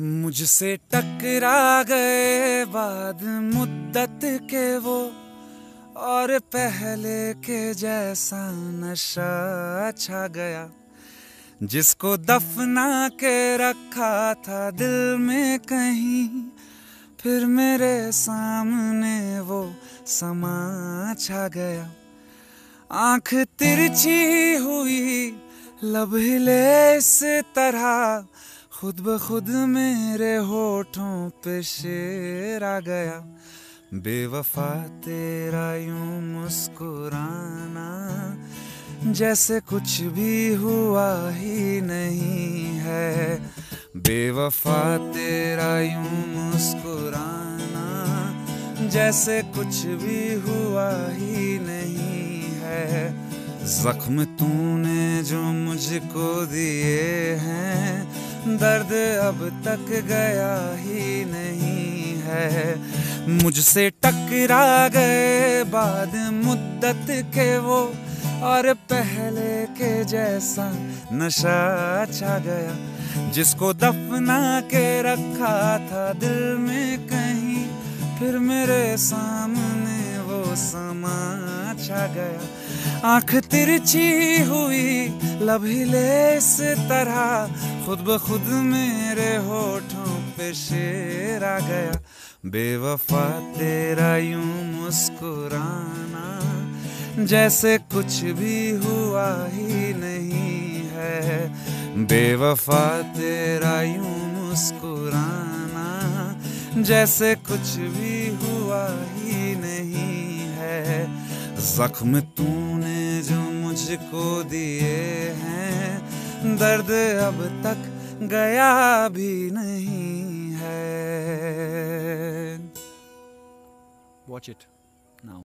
मुझसे टकरा गए बाद मुद्दत के वो, और पहले के जैसा नशा छा गया। जिसको दफना के रखा था दिल में कहीं, फिर मेरे सामने वो समा छा गया। आँख तिरछी हुई लब हिले इस तरह खुद ब खुद मेरे होठों पे शेर आ गया। बेवफा तेरा यूँ मुस्कुराना, जैसे कुछ भी हुआ ही नहीं है। बेवफा तेरा यूँ मुस्कुराना, जैसे कुछ भी हुआ ही नहीं है। जख्म तूने जो मुझको दिए हैं दर्द अब तक गया ही नहीं है। मुझसे टकरा गए बाद मुद्दत के वो, और पहले के जैसा नशा छा गया। जिसको दफना के रखा था दिल में कहीं, फिर मेरे सामने वो समा छा गया। आँख तिरछी हुई लभिले इस तरह। खुद ब खुद मेरे होठों पे शेर आ गया। बेवफा तेरा यूँ मुस्कुराना, जैसे कुछ भी हुआ ही नहीं है। बेवफा तेरा यूँ मुस्कुराना, जैसे कुछ भी जख्म तूने जो मुझको दिए हैं, दर्द अब तक गया भी नहीं है Watch it.